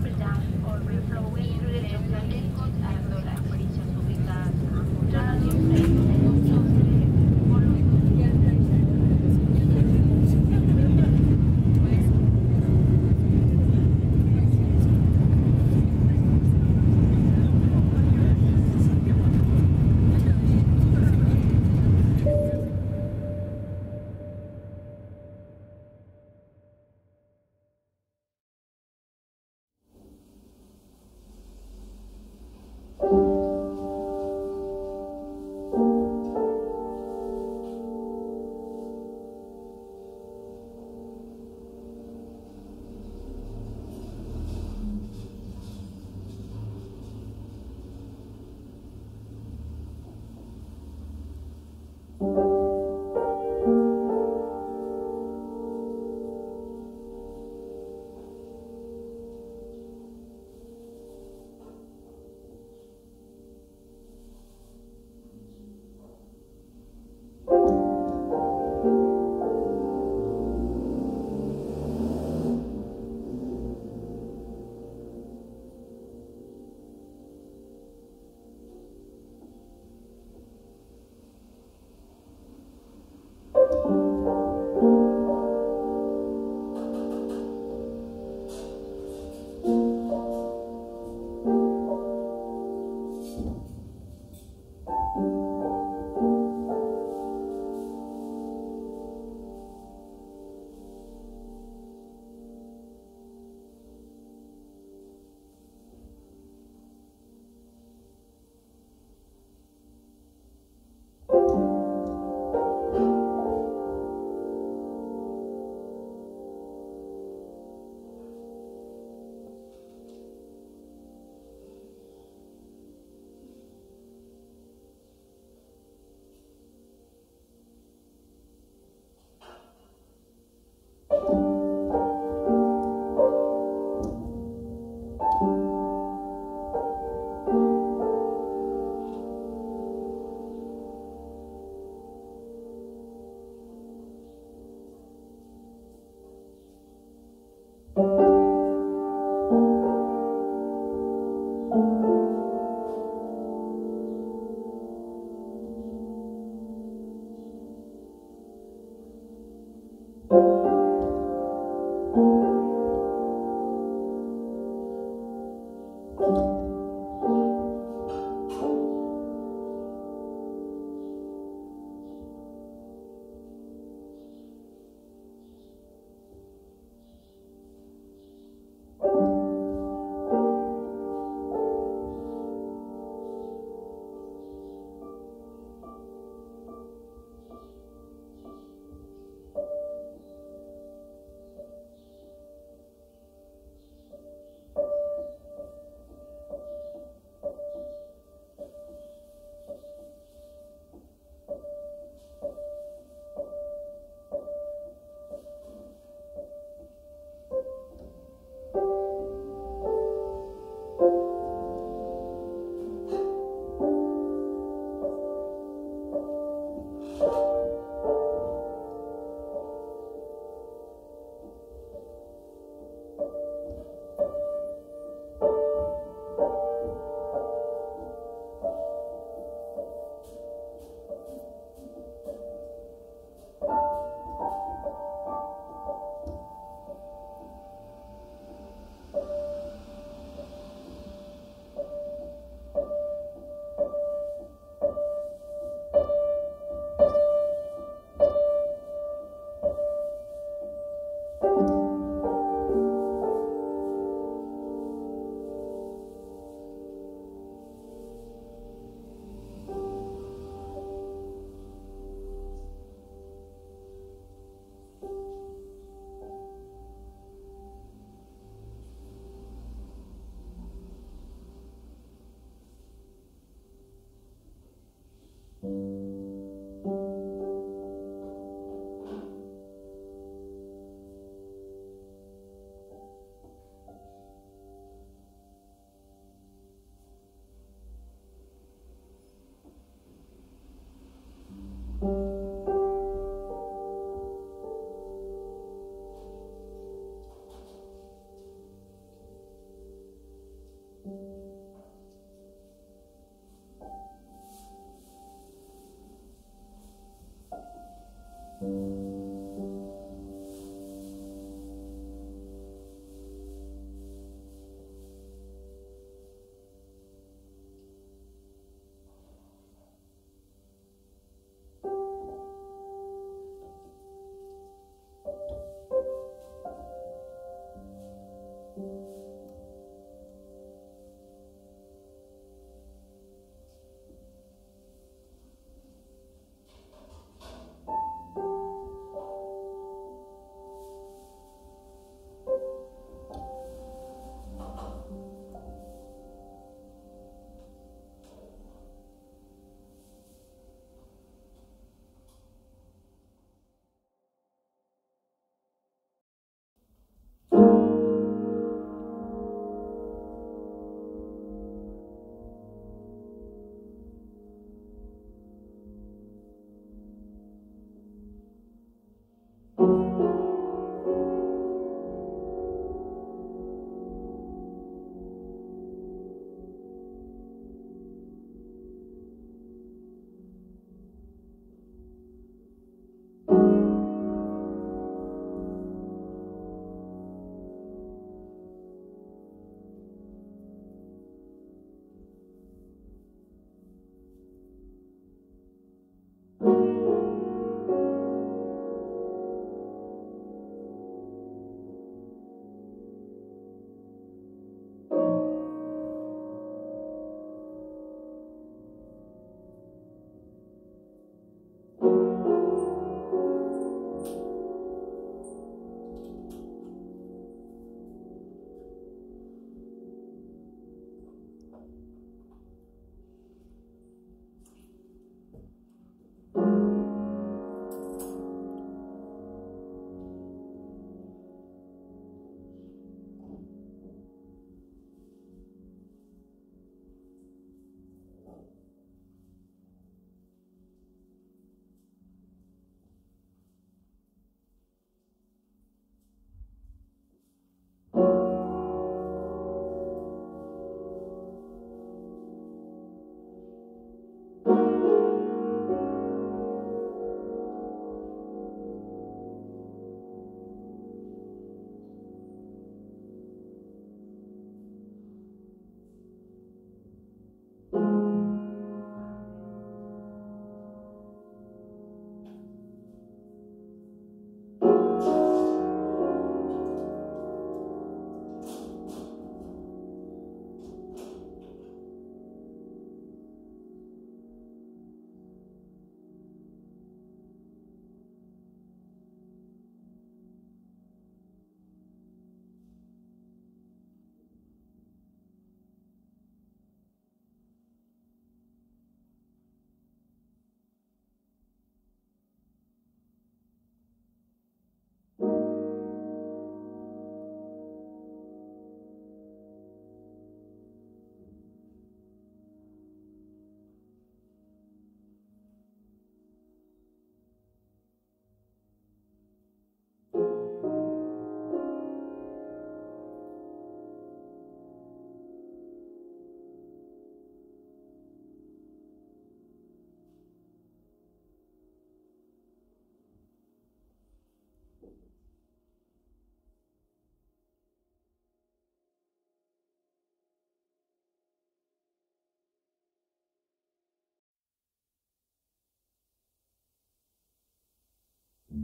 dribble down or reflowing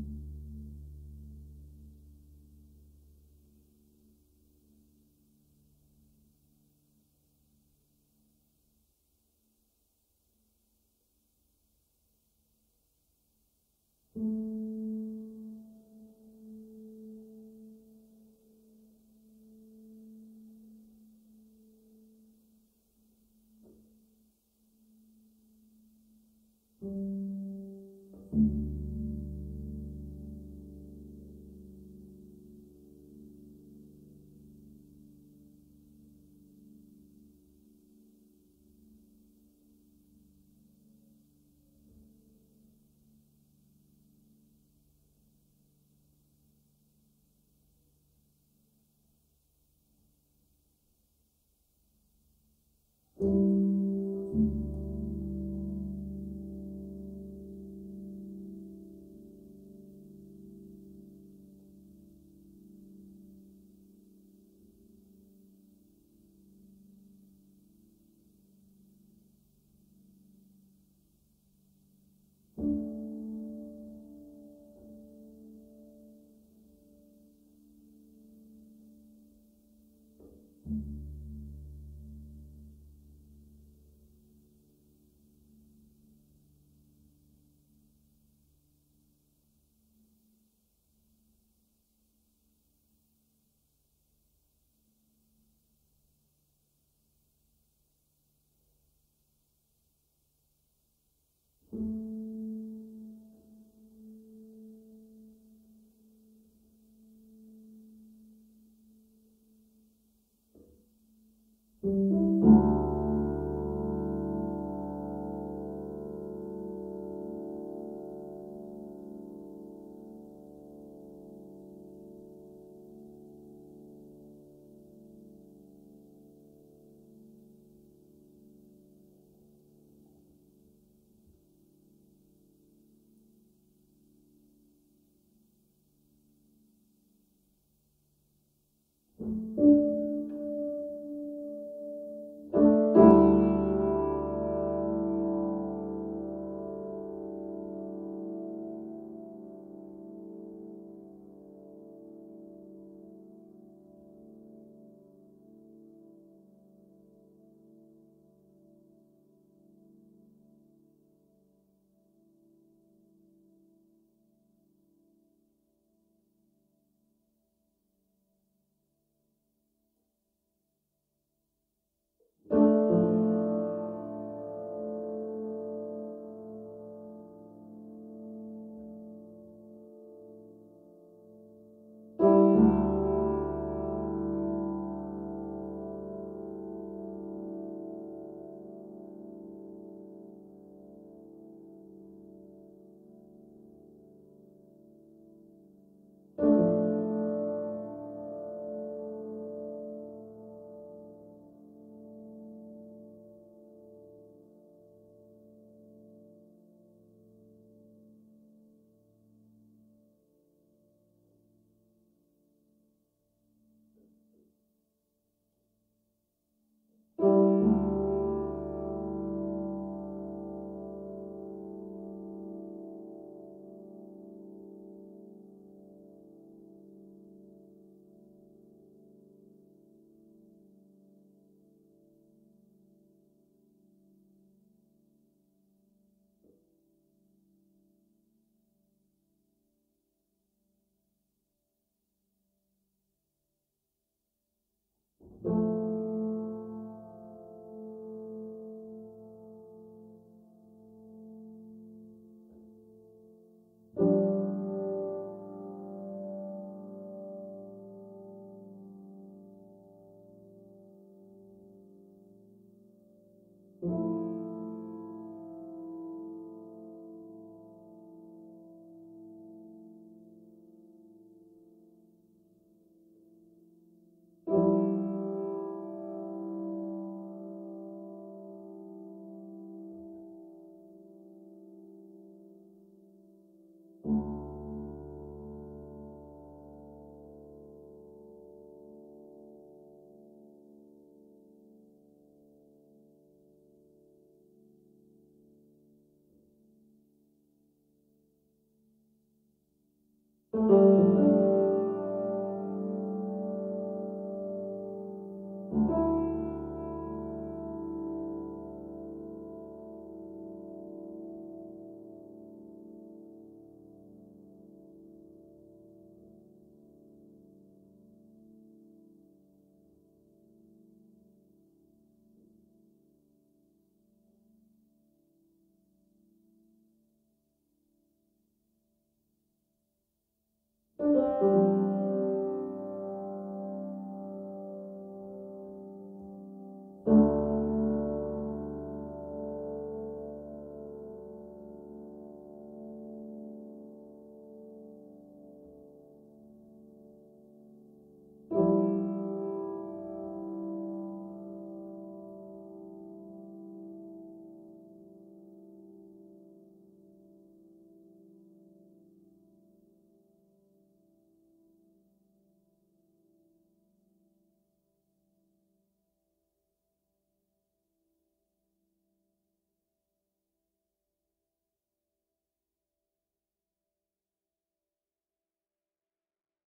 thank mm -hmm. you Música